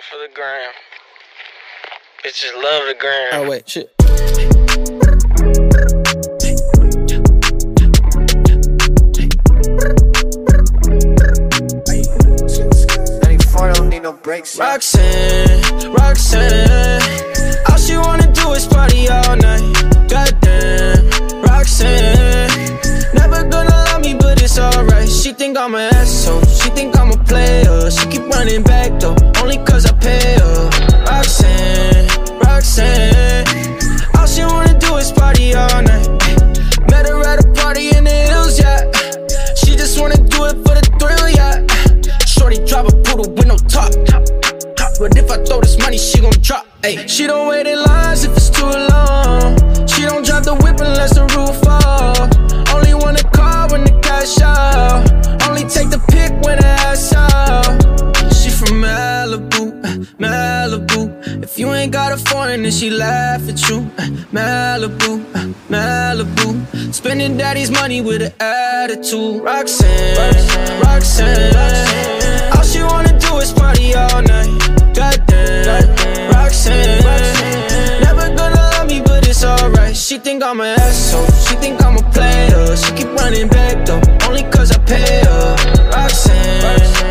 All for the gram. Bitches love the gram. Oh wait, shit. no. Roxanne, Roxanne, all she wanna do is party all night. Goddamn, Roxanne, never gonna love me, but it's alright. She think I'm an asshole, running back though, only cause I pay her. Roxanne, Roxanne, all she wanna do is party all night. Met her at a party in the hills, yeah. She just wanna do it for the thrill, yeah. Shorty drive a poodle with no top. But if I throw this money, she gon' drop. Ay. She don't wait in lines if it's too long. got a foreign and she laugh at you. Uh, Malibu, uh, Malibu. Spending daddy's money with an attitude. Roxanne, Roxanne, Roxanne. All she wanna do is party all night. Goddamn, Roxanne. Roxanne. Never gonna love me, but it's alright. She think I'm an asshole. She think I'm a player. She keep running back though, only cause I pay her. Roxanne. Roxanne.